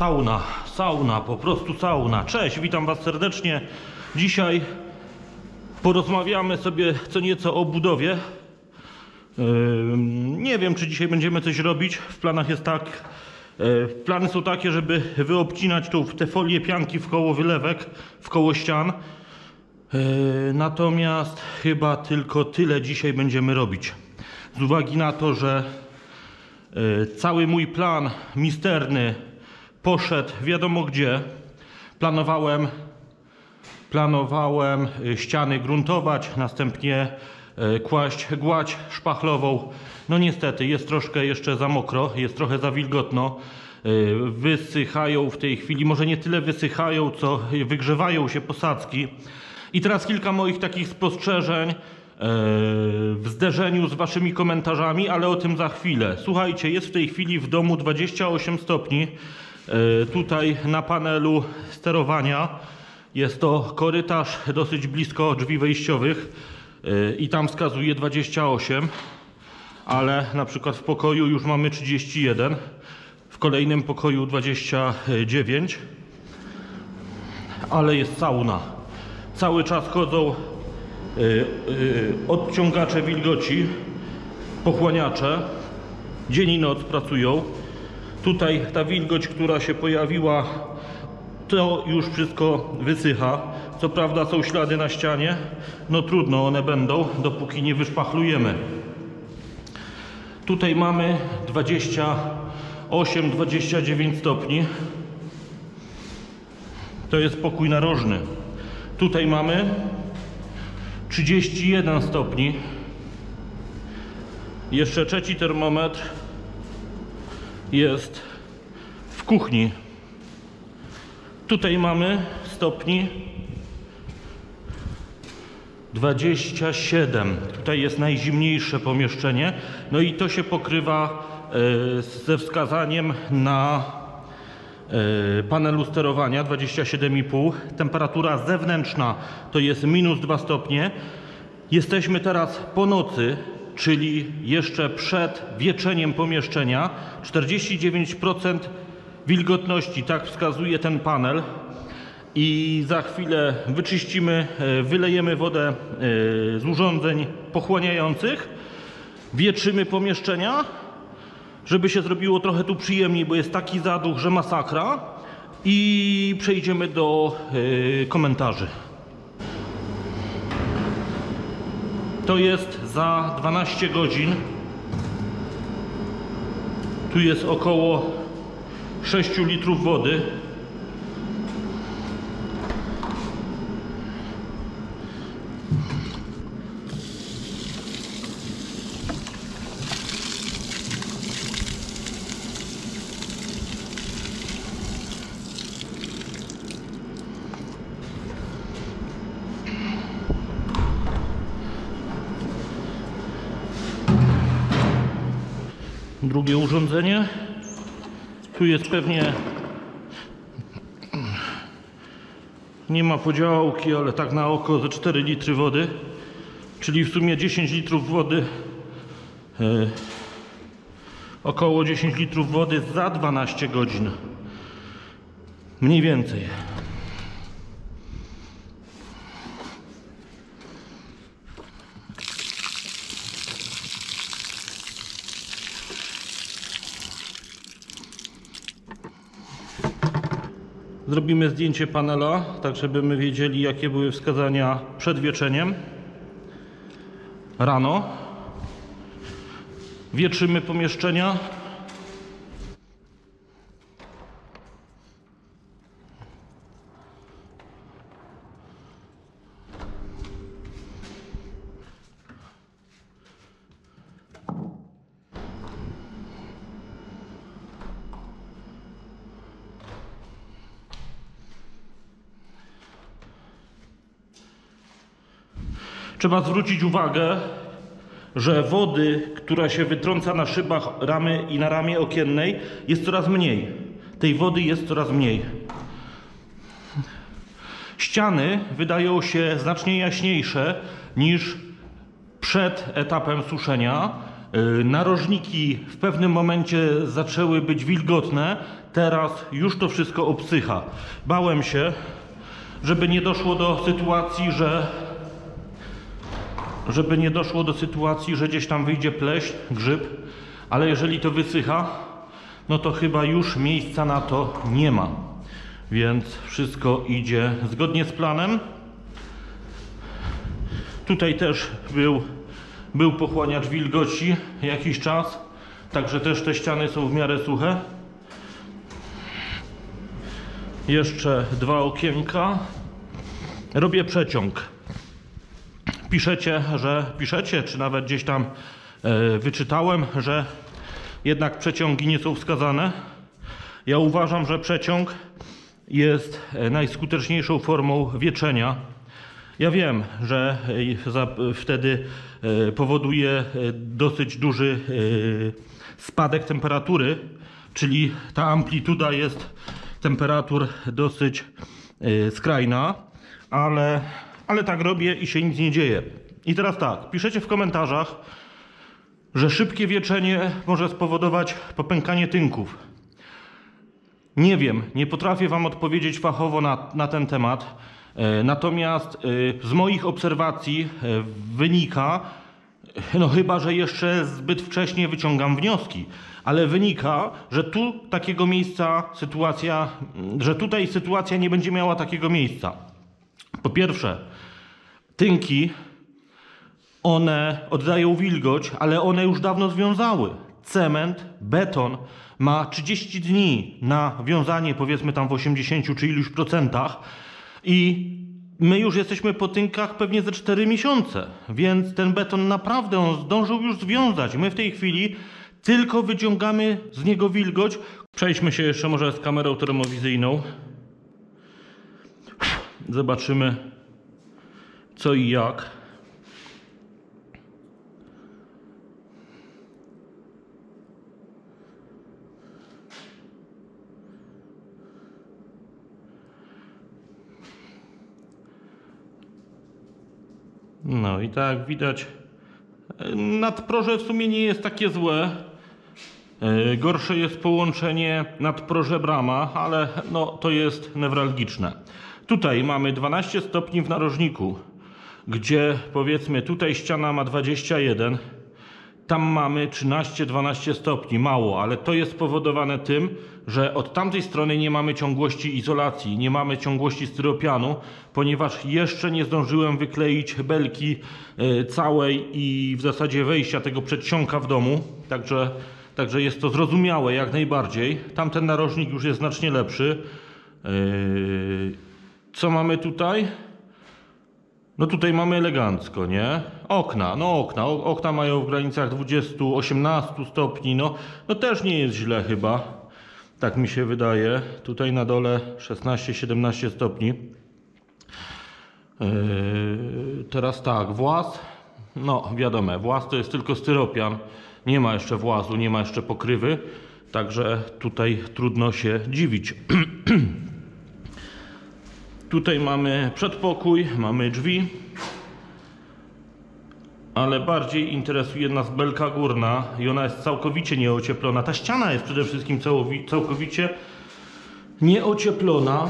Sauna, sauna, po prostu sauna. Cześć, witam Was serdecznie. Dzisiaj porozmawiamy sobie co nieco o budowie. Nie wiem, czy dzisiaj będziemy coś robić. W planach jest tak. e, Plany są takie, żeby wyobcinać tą, te folie pianki w koło wylewek, w koło ścian. E, Natomiast chyba tylko tyle dzisiaj będziemy robić. Z uwagi na to, że e, cały mój plan misterny poszedł wiadomo gdzie. Planowałem Planowałem y, ściany gruntować, następnie y, kłaść gładź szpachlową. No niestety jest troszkę jeszcze za mokro, jest trochę za wilgotno. Y, Wysychają w tej chwili, może nie tyle wysychają, co wygrzewają się posadzki. I teraz kilka moich takich spostrzeżeń y, w zderzeniu z waszymi komentarzami, ale o tym za chwilę. Słuchajcie, jest w tej chwili w domu 28 stopni. Y, Tutaj na panelu sterowania jest to korytarz dosyć blisko drzwi wejściowych yy, i tam wskazuje 28, ale na przykład w pokoju już mamy 31, w kolejnym pokoju 29, ale jest sauna. Cały czas chodzą yy, odciągacze wilgoci, pochłaniacze, dzień i noc pracują. Tutaj ta wilgoć, która się pojawiła to już wszystko wysycha. Co prawda są ślady na ścianie, no trudno, one będą, dopóki nie wyszpachlujemy. Tutaj mamy 28-29 stopni. To jest pokój narożny. Tutaj mamy 31 stopni. Jeszcze trzeci termometr jest w kuchni. Tutaj mamy stopni 27. Tutaj jest najzimniejsze pomieszczenie. No i to się pokrywa e, ze wskazaniem na e, panelu sterowania 27,5. Temperatura zewnętrzna to jest minus 2 stopnie. Jesteśmy teraz po nocy, czyli jeszcze przed wieczeniem pomieszczenia. 49% wilgotności, tak wskazuje ten panel. I za chwilę wyczyścimy, e, wylejemy wodę e, z urządzeń pochłaniających, wietrzymy pomieszczenia, żeby się zrobiło trochę tu przyjemniej, bo jest taki zaduch, że masakra. I przejdziemy do e, komentarzy. To jest za 12 godzin. Tu jest około 6 litrów wody. Drugie urządzenie. Tu jest pewnie. Nie ma podziałki, ale tak na oko ze 4 litry wody. Czyli w sumie 10 litrów wody. E, około 10 litrów wody za 12 godzin. Mniej więcej. Zrobimy zdjęcie panela, tak żebyśmy wiedzieli, jakie były wskazania przed wieczeniem. Rano. Wietrzymy pomieszczenia. Trzeba zwrócić uwagę, że wody, która się wytrąca na szybach ramy i na ramie okiennej, jest coraz mniej. Tej wody jest coraz mniej. Ściany wydają się znacznie jaśniejsze niż przed etapem suszenia. Y, Narożniki w pewnym momencie zaczęły być wilgotne, teraz już to wszystko obsycha. Bałem się, żeby nie doszło do sytuacji, że żeby nie doszło do sytuacji, że gdzieś tam wyjdzie pleśń, grzyb, ale jeżeli to wysycha, no to chyba już miejsca na to nie ma. Więc wszystko idzie zgodnie z planem. Tutaj też był, był pochłaniacz wilgoci jakiś czas, także też te ściany są w miarę suche. Jeszcze dwa okienka. Robię przeciąg. Piszecie, że piszecie, czy nawet gdzieś tam e, wyczytałem, że jednak przeciągi nie są wskazane. Ja uważam, że przeciąg jest e, najskuteczniejszą formą wieczenia. Ja wiem, że e, wtedy powoduje dosyć duży spadek temperatury, czyli ta amplituda jest temperatur dosyć skrajna, ale, ale tak robię i się nic nie dzieje. I teraz tak, piszecie w komentarzach, że szybkie wieczenie może spowodować popękanie tynków. Nie wiem, nie potrafię Wam odpowiedzieć fachowo na, na ten temat. E, Natomiast e, z moich obserwacji e, wynika, no chyba, że jeszcze zbyt wcześnie wyciągam wnioski, ale wynika, że tu takiego miejsca sytuacja, że tutaj sytuacja nie będzie miała takiego miejsca. Po pierwsze, tynki one oddają wilgoć, ale one już dawno związały. Cement, beton ma 30 dni na wiązanie, powiedzmy tam w 80 czy iluś procentach, i my już jesteśmy po tynkach pewnie ze 4 miesiące, więc ten beton naprawdę on zdążył już związać. My w tej chwili tylko wyciągamy z niego wilgoć. Przejdźmy się jeszcze może z kamerą termowizyjną. Zobaczymy co i jak. No i tak widać, nadproże w sumie nie jest takie złe. E, Gorsze jest połączenie nadproże brama, ale no, to jest newralgiczne. Tutaj mamy 12 stopni w narożniku, gdzie powiedzmy tutaj ściana ma 21, tam mamy 13-12 stopni, mało, ale to jest spowodowane tym, że od tamtej strony nie mamy ciągłości izolacji, nie mamy ciągłości styropianu, ponieważ jeszcze nie zdążyłem wykleić belki e, całej i w zasadzie wejścia tego przedsionka w domu, także, także jest to zrozumiałe jak najbardziej. Tamten narożnik już jest znacznie lepszy. E, Co mamy tutaj? No tutaj mamy elegancko, nie? Okna, no okna. Okna mają w granicach 20-18 stopni, no, no też nie jest źle chyba. Tak mi się wydaje. Tutaj na dole 16-17 stopni. Yy, teraz tak, włas. No wiadomo, włas to jest tylko styropian. Nie ma jeszcze włazu, nie ma jeszcze pokrywy. Także tutaj trudno się dziwić. Tutaj mamy przedpokój, mamy drzwi, ale bardziej interesuje nas belka górna i ona jest całkowicie nieocieplona. Ta ściana jest przede wszystkim całkowicie nieocieplona,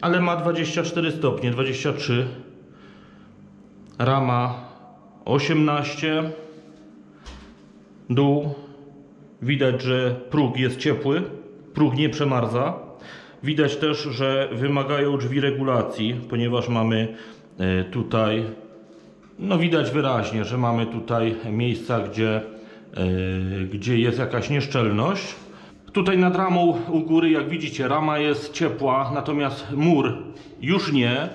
ale ma 24 stopnie, 23. Rama 18. Dół. Widać, że próg jest ciepły, próg nie przemarza. Widać też, że wymagają drzwi regulacji, ponieważ mamy e, tutaj, no widać wyraźnie, że mamy tutaj miejsca, gdzie, e, gdzie jest jakaś nieszczelność. Tutaj nad ramą u góry, jak widzicie, rama jest ciepła, natomiast mur już nie,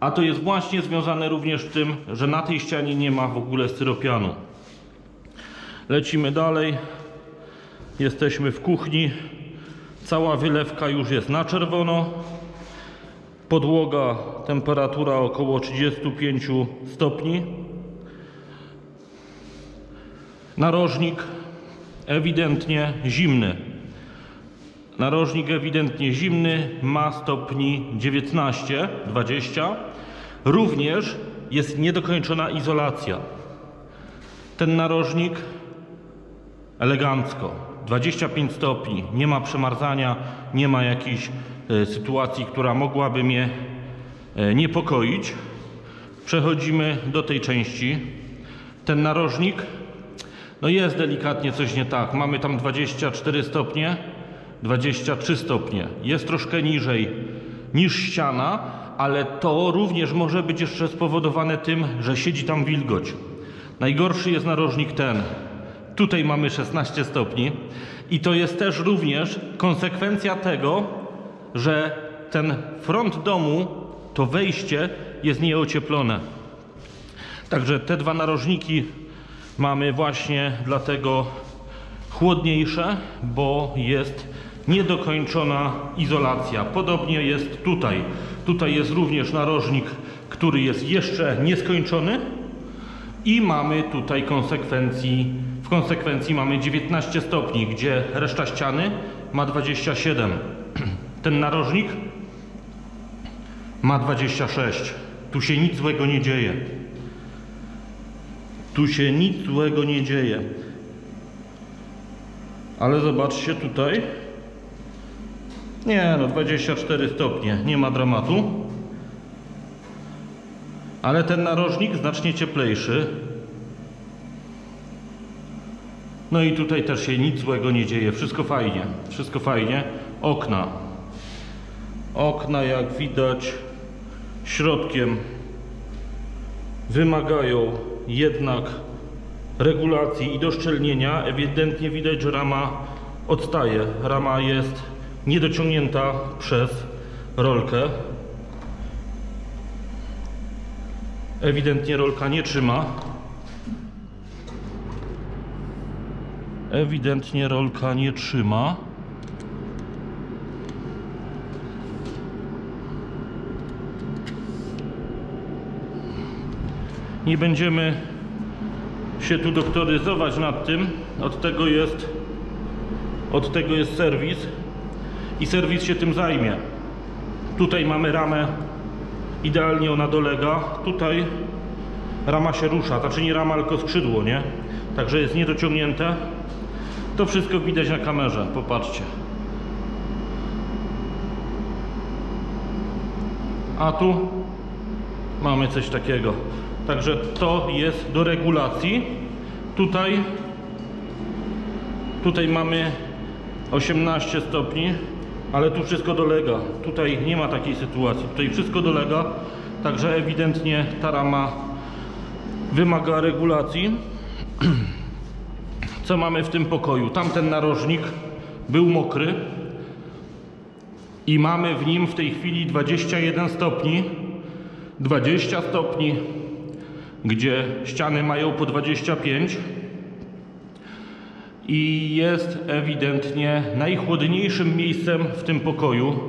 a to jest właśnie związane również z tym, że na tej ścianie nie ma w ogóle styropianu. Lecimy dalej. Jesteśmy w kuchni. Cała wylewka już jest na czerwono. Podłoga, temperatura około 35 stopni. Narożnik ewidentnie zimny. Narożnik ewidentnie zimny, ma stopni 19, 20. Również jest niedokończona izolacja. Ten narożnik elegancko. 25 stopni, nie ma przemarzania, nie ma jakiejś e, sytuacji, która mogłaby mnie e, niepokoić. Przechodzimy do tej części. Ten narożnik, no jest delikatnie coś nie tak. Mamy tam 24 stopnie, 23 stopnie. Jest troszkę niżej niż ściana, ale to również może być jeszcze spowodowane tym, że siedzi tam wilgoć. Najgorszy jest narożnik ten. Tutaj mamy 16 stopni i to jest też również konsekwencja tego, że ten front domu, to wejście jest nieocieplone. Także te dwa narożniki mamy właśnie dlatego chłodniejsze, bo jest niedokończona izolacja. Podobnie jest tutaj. Tutaj jest również narożnik, który jest jeszcze nieskończony i mamy tutaj konsekwencji, w konsekwencji mamy 19 stopni, gdzie reszta ściany ma 27. Ten narożnik ma 26. Tu się nic złego nie dzieje. Tu się nic złego nie dzieje. Ale zobaczcie tutaj. Nie, no 24 stopnie, nie ma dramatu. Ale ten narożnik znacznie cieplejszy. No i tutaj też się nic złego nie dzieje. Wszystko fajnie, wszystko fajnie. Okna. Okna, jak widać, środkiem wymagają jednak regulacji i doszczelnienia. Ewidentnie widać, że rama odstaje. Rama jest niedociągnięta przez rolkę. Ewidentnie rolka nie trzyma. Ewidentnie rolka nie trzyma. Nie będziemy się tu doktoryzować nad tym. Od tego jest od tego jest serwis i serwis się tym zajmie. Tutaj mamy ramę idealnie ona dolega. Tutaj rama się rusza, znaczy nie rama, tylko skrzydło, nie? Także jest niedociągnięte. To wszystko widać na kamerze, popatrzcie. A tu mamy coś takiego. Także to jest do regulacji. Tutaj tutaj mamy 18 stopni, ale tu wszystko dolega. Tutaj nie ma takiej sytuacji. Tutaj wszystko dolega, także ewidentnie ta rama wymaga regulacji. Co mamy w tym pokoju? Tamten narożnik był mokry i mamy w nim w tej chwili 21 stopni. 20 stopni, gdzie ściany mają po 25 i jest ewidentnie najchłodniejszym miejscem w tym pokoju.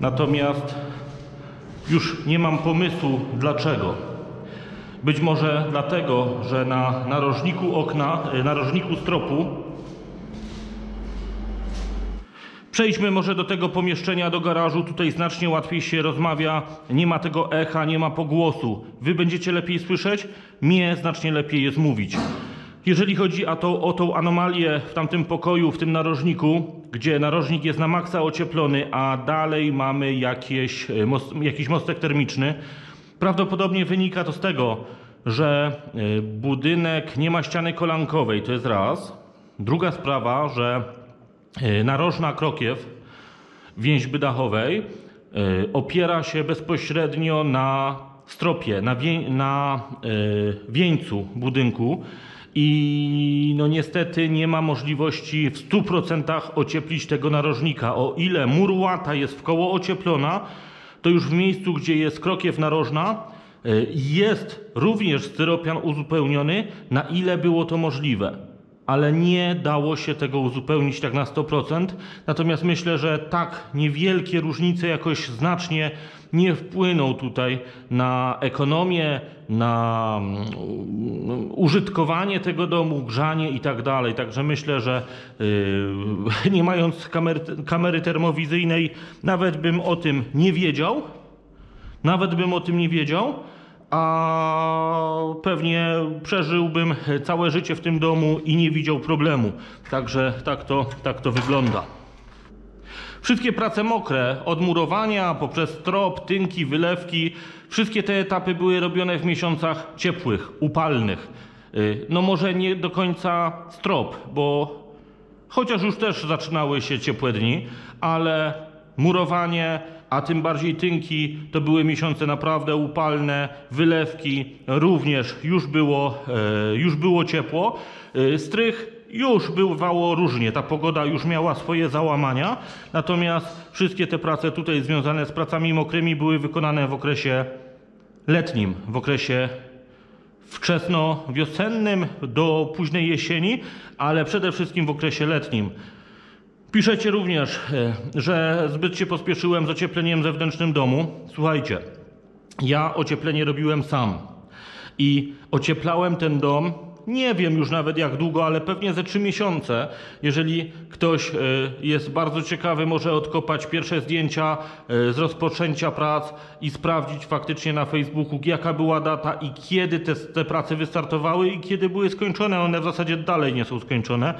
Natomiast już nie mam pomysłu dlaczego. Być może dlatego, że na narożniku okna, y, narożniku stropu Przejdźmy może do tego pomieszczenia, do garażu. Tutaj znacznie łatwiej się rozmawia. Nie ma tego echa, nie ma pogłosu. Wy będziecie lepiej słyszeć? Mnie znacznie lepiej jest mówić. Jeżeli chodzi o, to, o tą anomalię w tamtym pokoju, w tym narożniku, gdzie narożnik jest na maksa ocieplony, a dalej mamy jakieś, most, jakiś mostek termiczny, prawdopodobnie wynika to z tego, że e, budynek nie ma ściany kolankowej, to jest raz. Druga sprawa, że e, narożna krokiew więźby dachowej opiera się bezpośrednio na stropie, na, wię, na wieńcu budynku i no niestety nie ma możliwości w 100% ocieplić tego narożnika. O ile mur łata jest w koło ocieplona, to już w miejscu, gdzie jest krokiew narożna, y, jest również styropian uzupełniony, na ile było to możliwe. Ale nie dało się tego uzupełnić tak na 100%. Natomiast myślę, że tak niewielkie różnice jakoś znacznie nie wpłyną tutaj na ekonomię, na mm, użytkowanie tego domu, grzanie i tak dalej. Także myślę, że yy, nie mając kamery, kamery termowizyjnej, nawet bym o tym nie wiedział. Nawet bym o tym nie wiedział, a pewnie przeżyłbym całe życie w tym domu i nie widział problemu. Także tak to, tak to wygląda. Wszystkie prace mokre, od murowania poprzez trop, tynki, wylewki, wszystkie te etapy były robione w miesiącach ciepłych, upalnych. Y, No może nie do końca strop, bo chociaż już też zaczynały się ciepłe dni, ale murowanie, a tym bardziej tynki, to były miesiące naprawdę upalne, wylewki również już było, e, już było ciepło. E, Strych już bywało różnie, ta pogoda już miała swoje załamania, natomiast wszystkie te prace tutaj związane z pracami mokrymi były wykonane w okresie letnim, w okresie wczesno-wiosennym do późnej jesieni, ale przede wszystkim w okresie letnim. Piszecie również, e, że zbyt się pospieszyłem z ociepleniem zewnętrznym domu. Słuchajcie, ja ocieplenie robiłem sam i ocieplałem ten dom. Nie wiem już nawet jak długo, ale pewnie ze trzy miesiące. Jeżeli ktoś e, jest bardzo ciekawy, może odkopać pierwsze zdjęcia e, z rozpoczęcia prac i sprawdzić faktycznie na Facebooku, jaka była data i kiedy te, te prace wystartowały i kiedy były skończone. One w zasadzie dalej nie są skończone.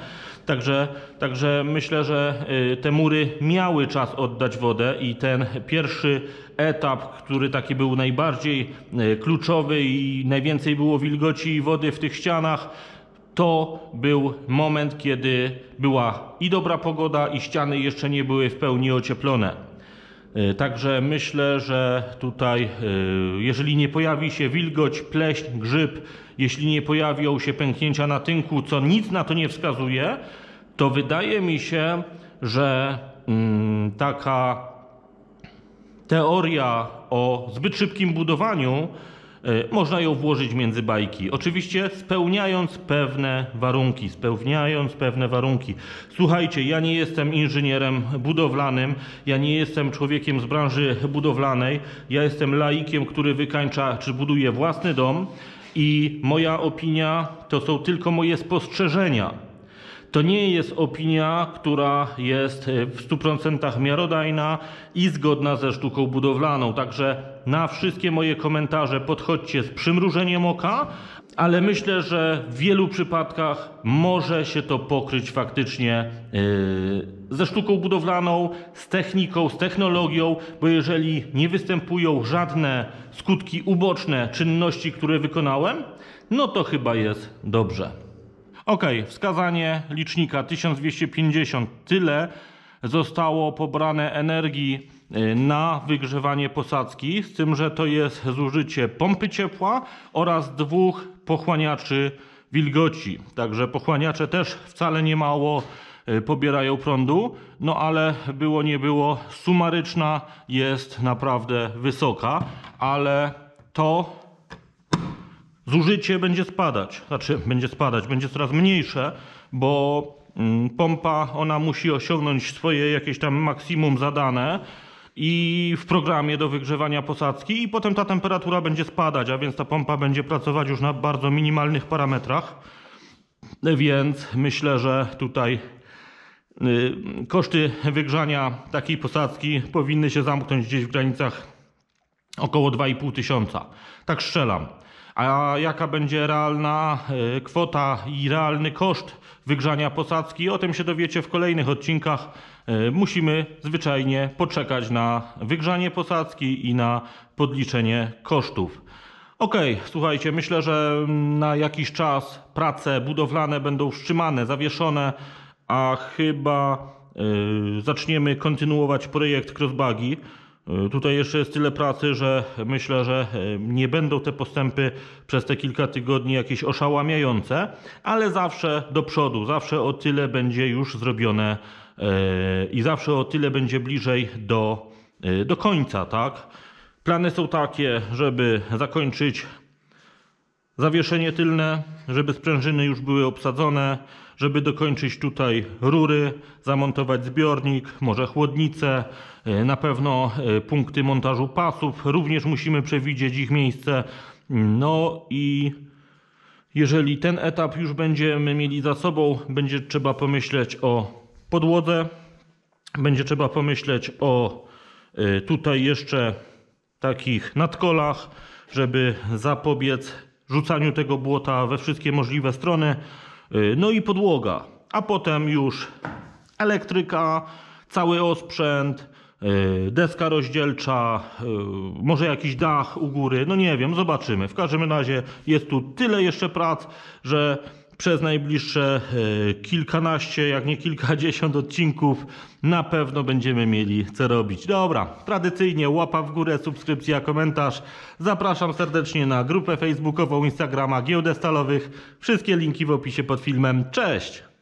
Także, także myślę, że y, te mury miały czas oddać wodę i ten pierwszy etap, który taki był najbardziej y, kluczowy i najwięcej było wilgoci i wody w tych ścianach, to był moment, kiedy była i dobra pogoda, i ściany jeszcze nie były w pełni ocieplone. Y, Także myślę, że tutaj, y, jeżeli nie pojawi się wilgoć, pleśń, grzyb, jeśli nie pojawią się pęknięcia na tynku, co nic na to nie wskazuje, to wydaje mi się, że mm, taka teoria o zbyt szybkim budowaniu y, można ją włożyć między bajki. Oczywiście spełniając pewne warunki, spełniając pewne warunki. Słuchajcie, ja nie jestem inżynierem budowlanym, ja nie jestem człowiekiem z branży budowlanej, ja jestem laikiem, który wykańcza czy buduje własny dom i moja opinia to są tylko moje spostrzeżenia. To nie jest opinia, która jest e, w 100% miarodajna i zgodna ze sztuką budowlaną. Także na wszystkie moje komentarze podchodźcie z przymrużeniem oka, ale myślę, że w wielu przypadkach może się to pokryć faktycznie yy, ze sztuką budowlaną, z techniką, z technologią, bo jeżeli nie występują żadne skutki uboczne czynności, które wykonałem, no to chyba jest dobrze. Ok, wskazanie licznika 1250. Tyle zostało pobrane energii y, na wygrzewanie posadzki, z tym, że to jest zużycie pompy ciepła oraz dwóch pochłaniaczy wilgoci. Także pochłaniacze też wcale nie mało y, pobierają prądu, no ale było nie było, sumaryczna jest naprawdę wysoka, ale to zużycie będzie spadać. Znaczy, będzie spadać, będzie coraz mniejsze, bo mm, pompa ona musi osiągnąć swoje jakieś tam maksimum zadane i w programie do wygrzewania posadzki i potem ta temperatura będzie spadać, a więc ta pompa będzie pracować już na bardzo minimalnych parametrach. Więc myślę, że tutaj y, koszty wygrzania takiej posadzki powinny się zamknąć gdzieś w granicach około 2,5 tysiąca. Tak strzelam. A jaka będzie realna y, kwota i realny koszt wygrzania posadzki? O tym się dowiecie w kolejnych odcinkach. Y, Musimy zwyczajnie poczekać na wygrzanie posadzki i na podliczenie kosztów. Okej, słuchajcie, myślę, że na jakiś czas prace budowlane będą wstrzymane, zawieszone, a chyba y, zaczniemy kontynuować projekt Crossbagi. Y, Tutaj jeszcze jest tyle pracy, że myślę, że y, nie będą te postępy przez te kilka tygodni jakieś oszałamiające, ale zawsze do przodu, zawsze o tyle będzie już zrobione y, i zawsze o tyle będzie bliżej do, do końca, tak? Plany są takie, żeby zakończyć zawieszenie tylne, żeby sprężyny już były obsadzone, żeby dokończyć tutaj rury, zamontować zbiornik, może chłodnicę, y, na pewno y, punkty montażu pasów, również musimy przewidzieć ich miejsce. No i jeżeli ten etap już będziemy mieli za sobą, będzie trzeba pomyśleć o podłodze, będzie trzeba pomyśleć o y, tutaj jeszcze takich nadkolach, żeby zapobiec rzucaniu tego błota we wszystkie możliwe strony. Y, No i podłoga, a potem już elektryka, cały osprzęt, y, deska rozdzielcza, y, może jakiś dach u góry, no nie wiem, zobaczymy. W każdym razie jest tu tyle jeszcze prac, że przez najbliższe y, kilkanaście, jak nie kilkadziesiąt odcinków na pewno będziemy mieli co robić. Dobra, tradycyjnie łapa w górę, subskrypcja, komentarz. Zapraszam serdecznie na grupę facebookową, Instagrama Giełdę Stalowych. Wszystkie linki w opisie pod filmem. Cześć!